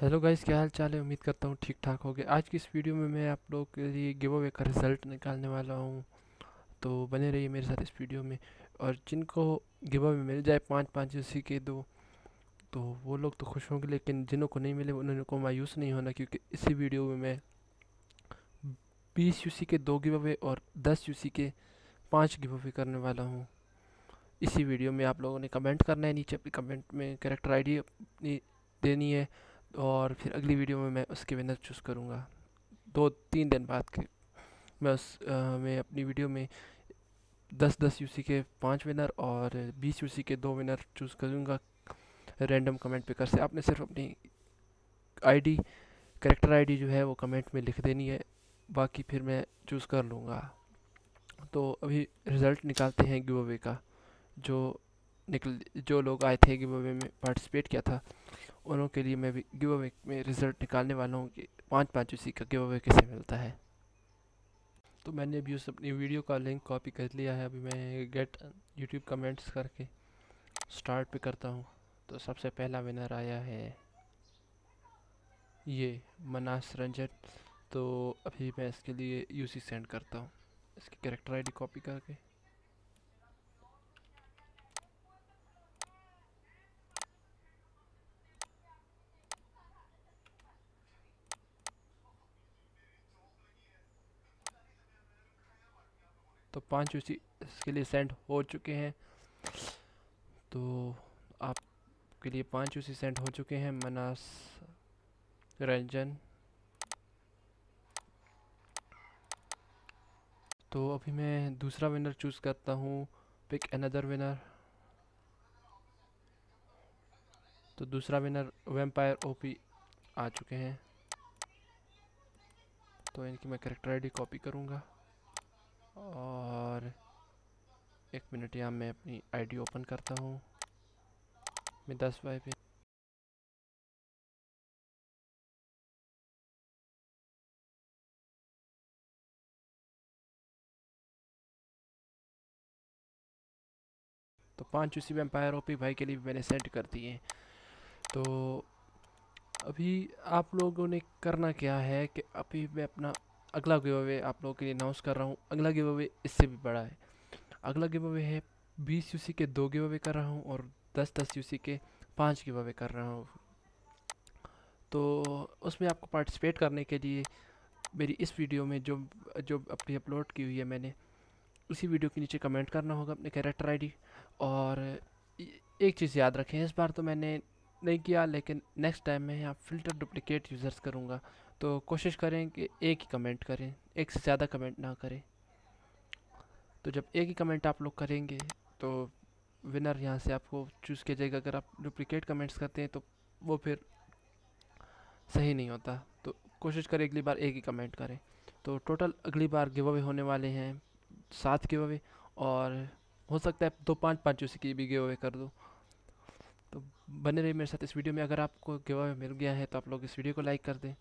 Hello guys, क्या हाल चाल है? उम्मीद करता हूँ ठीक ठाक होगे। आज की इस वीडियो में मैं आप लोगों के लिए गिव अवे का रिज़ल्ट निकालने वाला हूँ। तो बने रहिए मेरे साथ इस वीडियो में। और जिनको गिव अवे मिल जाए पाँच पाँच उसी के दो तो वो लोग तो खुश होंगे, लेकिन जिनों को नहीं मिले उन्होंने को मायूस नहीं होना, क्योंकि इसी वीडियो में मैं बीस यूसी के दो गिव अवे और दस यूसी के पाँच गिव अवे करने वाला हूँ। इसी वीडियो में आप लोगों ने कमेंट करना है, नीचे अपनी कमेंट में करेक्टर आईडी अपनी देनी है और फिर अगली वीडियो में मैं उसके विनर चूज़ करूँगा। दो तीन दिन बाद के मैं उस आ, मैं अपनी वीडियो में दस दस यूसी के पाँच विनर और बीस यूसी के दो विनर चूज़ करूँगा। रैंडम कमेंट पे कर से। आपने सिर्फ़ अपनी आईडी करेक्टर आईडी जो है वो कमेंट में लिख देनी है। बाकी फिर मैं चूज़ कर लूँगा। तो अभी रिज़ल्ट निकालते हैं गिव अवे का जो निकल, जो लोग आए थे गिव अवे में पार्टिसिपेट किया था उनों के लिए मैं भी गिव अवे में रिज़ल्ट निकालने वाला हूँ कि पाँच पाँच उसी का गिव अवे कैसे मिलता है। तो मैंने अभी उस अपनी वीडियो का लिंक कॉपी कर लिया है, अभी मैं गेट यूट्यूब कमेंट्स करके स्टार्ट पे करता हूँ। तो सबसे पहला विनर आया है ये मनास रंजन। तो अभी मैं इसके लिए यूसी सेंड करता हूँ। इसकी कैरेक्टर आईडी कॉपी करके। तो पाँच उसी इसके लिए सेंड हो चुके हैं। तो आपके लिए पाँच उसी सेंड हो चुके हैं, मनास, रंजन। तो अभी मैं दूसरा विनर चूज़ करता हूँ पिक अनदर विनर तो दूसरा विनर वेम्पायर ओपी आ चुके हैं। तो इनकी मैं करेक्टर आईडी कॉपी करूँगा। और एक मिनट यहाँ मैं अपनी आईडी ओपन करता हूँ। मैं दस वाई पे तो पाँच उसी एम्पायर ओपी भाई के लिए भी मैंने सेंड कर दिए। तो अभी आप लोगों ने करना क्या है कि अभी मैं अपना अगला गिव अवे आप लोगों के लिए अनाउंस कर रहा हूँ। अगला गिव अवे इससे भी बड़ा है। अगला गिव अवे है, बीस यूसी के दो गिव अवे कर रहा हूँ और दस दस यूसी के पाँच गिव अवे कर रहा हूँ। तो उसमें आपको पार्टिसिपेट करने के लिए मेरी इस वीडियो में जो जो अपनी अपलोड की हुई है मैंने, उसी वीडियो के नीचे कमेंट करना होगा अपने कैरेक्टर आईडी और एक चीज़ याद रखें, इस बार तो मैंने नहीं किया, लेकिन नेक्स्ट टाइम मैं यहाँ फ़िल्टर डुप्लिकेट यूज़र्स करूँगा। तो कोशिश करें कि एक ही कमेंट करें, एक से ज़्यादा कमेंट ना करें। तो जब एक ही कमेंट आप लोग करेंगे तो विनर यहाँ से आपको चूज़ किया जाएगा अगर आप डुप्लिकेट कमेंट्स करते हैं तो वो फिर सही नहीं होता। तो कोशिश करें अगली बार एक ही कमेंट करें। तो टोटल अगली बार गिव अवे होने वाले हैं, सात गिव अवे और हो सकता है दो पाँच पाँच उसी की भी गिव अवे कर दो। तो बने रहिए मेरे साथ इस वीडियो में। अगर आपको गिव मिल गया है तो आप लोग इस वीडियो को लाइक कर दें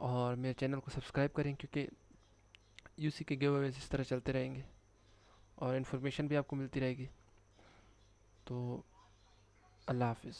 और मेरे चैनल को सब्सक्राइब करें, क्योंकि यूसी के गिव इस तरह चलते रहेंगे और इन्फॉर्मेशन भी आपको मिलती रहेगी। तो अल्लाह हाफिज़।